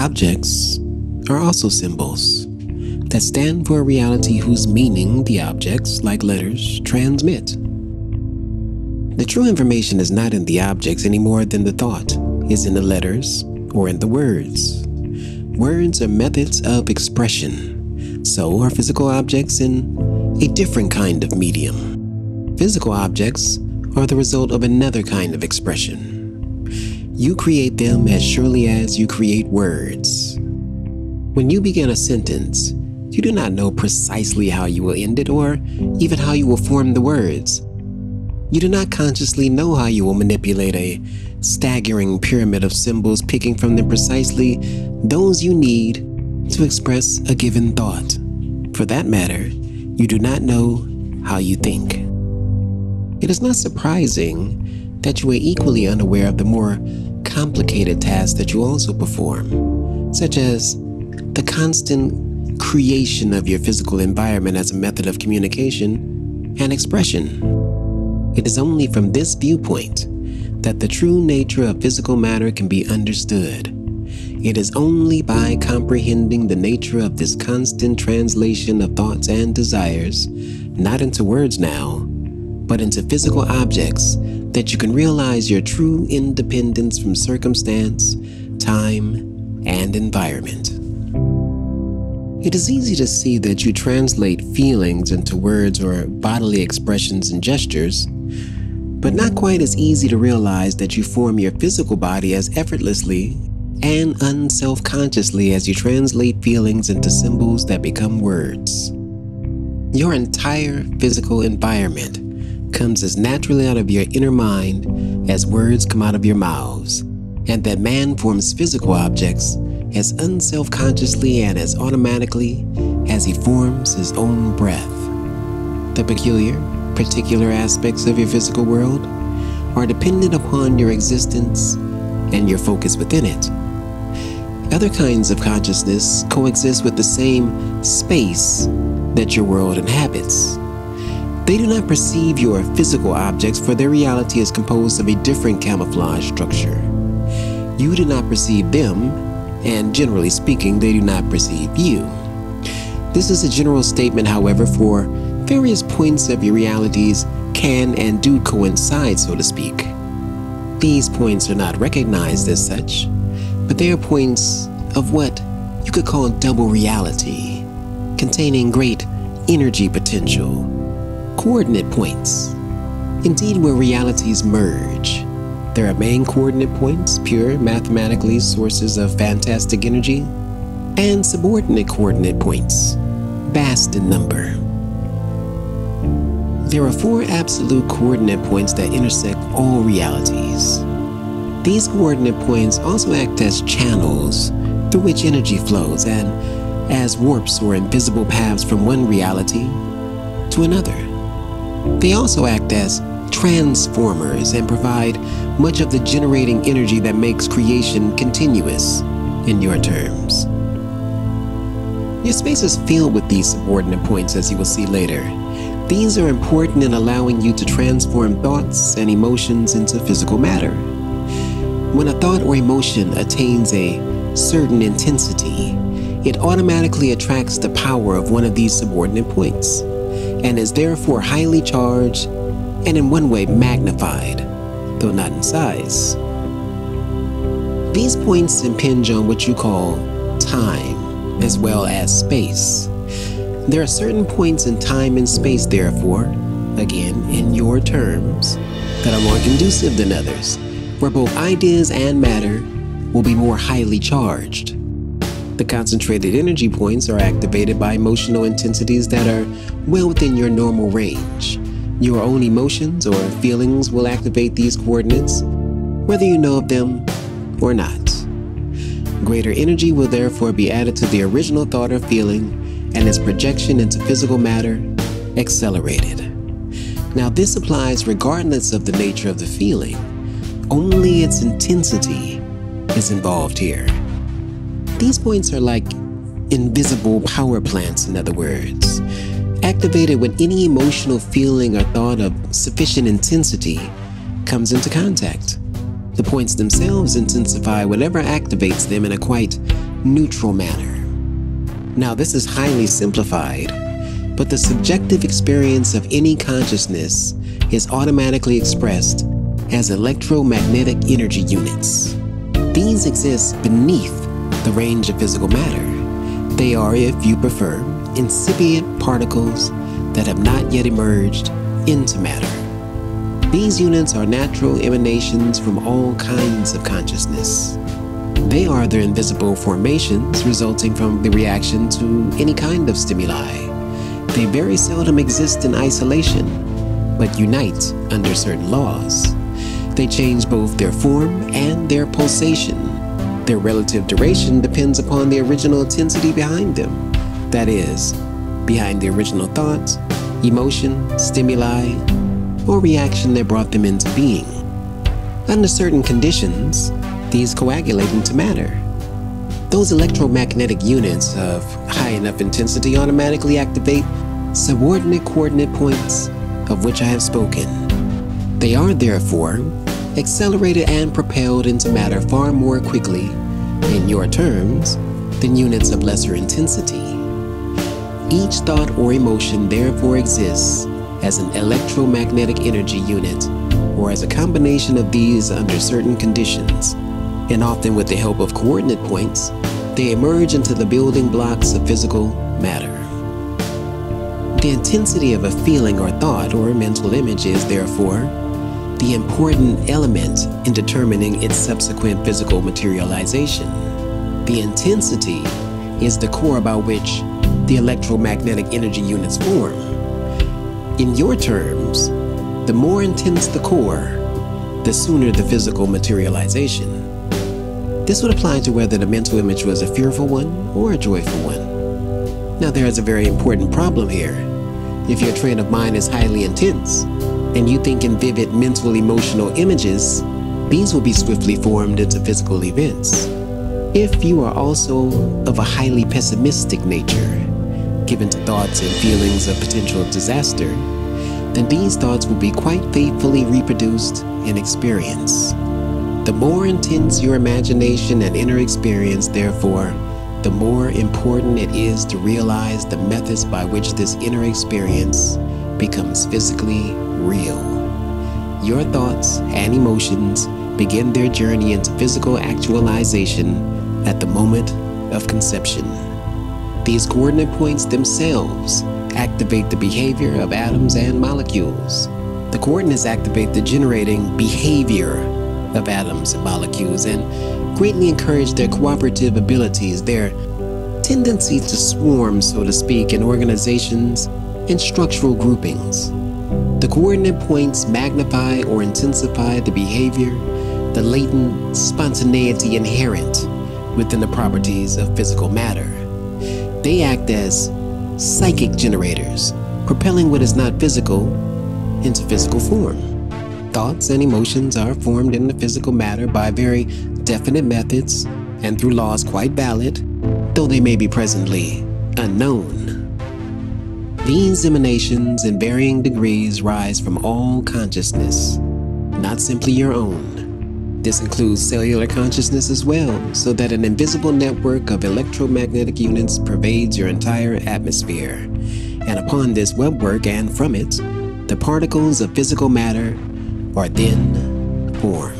Objects are also symbols that stand for a reality whose meaning the objects, like letters, transmit. The true information is not in the objects any more than the thought is in the letters or in the words. Words are methods of expression, so are physical objects in a different kind of medium. Physical objects are the result of another kind of expression. You create them as surely as you create words. When you begin a sentence, you do not know precisely how you will end it or even how you will form the words. You do not consciously know how you will manipulate a staggering pyramid of symbols, picking from them precisely those you need to express a given thought. For that matter, you do not know how you think. It is not surprising that you are equally unaware of the more complicated tasks that you also perform, such as the constant creation of your physical environment as a method of communication and expression. It is only from this viewpoint that the true nature of physical matter can be understood. It is only by comprehending the nature of this constant translation of thoughts and desires, not into words now, but into physical objects, that you can realize your true independence from circumstance, time, and environment. It is easy to see that you translate feelings into words or bodily expressions and gestures, but not quite as easy to realize that you form your physical body as effortlessly and unself consciously as you translate feelings into symbols that become words. Your entire physical environment comes as naturally out of your inner mind as words come out of your mouths, and that man forms physical objects as unself consciously and as automatically as he forms his own breath. The peculiar, particular aspects of your physical world are dependent upon your existence and your focus within it. Other kinds of consciousness coexist with the same space that your world inhabits. They do not perceive your physical objects, for their reality is composed of a different camouflage structure. You do not perceive them, and generally speaking, they do not perceive you. This is a general statement, however, for various points of your realities can and do coincide, so to speak. These points are not recognized as such, but they are points of what you could call double reality, containing great energy potential coordinate points. Indeed, where realities merge, there are main coordinate points, pure mathematically sources of fantastic energy, and subordinate coordinate points, vast in number. There are four absolute coordinate points that intersect all realities. These coordinate points also act as channels through which energy flows and as warps or invisible paths from one reality to another. They also act as transformers and provide much of the generating energy that makes creation continuous, in your terms. Your space is filled with these subordinate points, as you will see later. These are important in allowing you to transform thoughts and emotions into physical matter. When a thought or emotion attains a certain intensity, it automatically attracts the power of one of these subordinate points and is therefore highly charged and in one way magnified, though not in size. These points impinge on what you call time as well as space. There are certain points in time and space, therefore, again, in your terms, that are more conducive than others, where both ideas and matter will be more highly charged. The concentrated energy points are activated by emotional intensities that are well within your normal range. Your own emotions or feelings will activate these coordinates, whether you know of them or not. Greater energy will therefore be added to the original thought or feeling, and its projection into physical matter accelerated. Now, this applies regardless of the nature of the feeling, only its intensity is involved here. These points are like invisible power plants, in other words, activated when any emotional feeling or thought of sufficient intensity comes into contact. The points themselves intensify whatever activates them in a quite neutral manner. Now, this is highly simplified, but the subjective experience of any consciousness is automatically expressed as electromagnetic energy units. These exist beneath the range of physical matter. They are, if you prefer, incipient particles that have not yet emerged into matter. These units are natural emanations from all kinds of consciousness. They are the invisible formations resulting from the reaction to any kind of stimuli. They very seldom exist in isolation, but unite under certain laws. They change both their form and their pulsation. Their relative duration depends upon the original intensity behind them. That is, behind the original thoughts, emotion, stimuli, or reaction that brought them into being. Under certain conditions, these coagulate into matter. Those electromagnetic units of high enough intensity automatically activate subordinate coordinate points of which I have spoken. They are therefore accelerated and propelled into matter far more quickly, in your terms, than units of lesser intensity. Each thought or emotion therefore exists as an electromagnetic energy unit or as a combination of these under certain conditions and often with the help of coordinate points, they emerge into the building blocks of physical matter. The intensity of a feeling or thought or mental image is, therefore, the important element in determining its subsequent physical materialization. The intensity is the core about which the electromagnetic energy units form. In your terms, the more intense the core, the sooner the physical materialization. This would apply to whether the mental image was a fearful one or a joyful one. Now, there is a very important problem here. If your train of mind is highly intense, and you think in vivid mental emotional images, these will be swiftly formed into physical events. If you are also of a highly pessimistic nature, given to thoughts and feelings of potential disaster, then these thoughts will be quite faithfully reproduced in experience. The more intense your imagination and inner experience, therefore, the more important it is to realize the methods by which this inner experience becomes physically real. Your thoughts and emotions begin their journey into physical actualization at the moment of conception. These coordinate points themselves activate the behavior of atoms and molecules. The coordinates activate the generating behavior of atoms and molecules and greatly encourage their cooperative abilities, their tendency to swarm, so to speak, in organizations and structural groupings. The coordinate points magnify or intensify the behavior, the latent spontaneity inherent within the properties of physical matter. They act as psychic generators, propelling what is not physical into physical form. Thoughts and emotions are formed in the physical matter by very definite methods and through laws quite valid, though they may be presently unknown. These emanations in varying degrees rise from all consciousness, not simply your own. This includes cellular consciousness as well, so that an invisible network of electromagnetic units pervades your entire atmosphere. And upon this webwork and from it, the particles of physical matter are then formed.